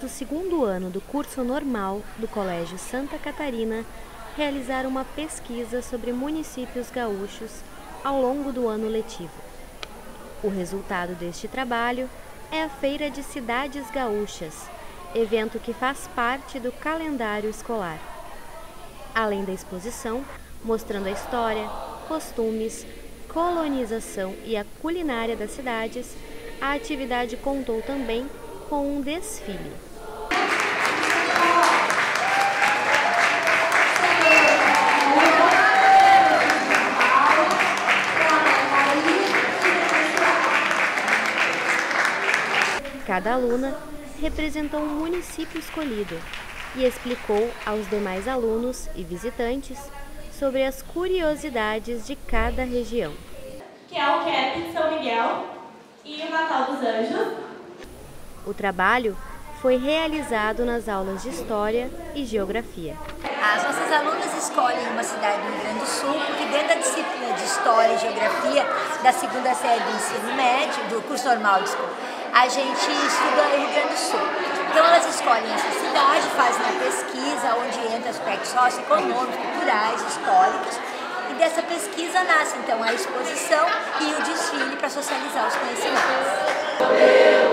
do segundo ano do curso normal do Colégio Santa Catarina realizaram uma pesquisa sobre municípios gaúchos ao longo do ano letivo. O resultado deste trabalho é a Feira de Cidades Gaúchas, evento que faz parte do calendário escolar. Além da exposição, mostrando a história, costumes, colonização e a culinária das cidades, a atividade contou também com um desfile. Cada aluna representou um município escolhido e explicou aos demais alunos e visitantes sobre as curiosidades de cada região. Que é o CAP São Miguel e o Natal dos Anjos, o trabalho foi realizado nas aulas de História e Geografia. As nossas alunas escolhem uma cidade do Rio Grande do Sul porque dentro da disciplina de História e Geografia da segunda série do ensino médio, do curso normal, desculpa, a gente estuda o Rio Grande do Sul. Então elas escolhem essa cidade, fazem a pesquisa onde entra aspectos socioeconômicos, culturais, históricos e dessa pesquisa nasce então a exposição e o desfile para socializar os conhecimentos.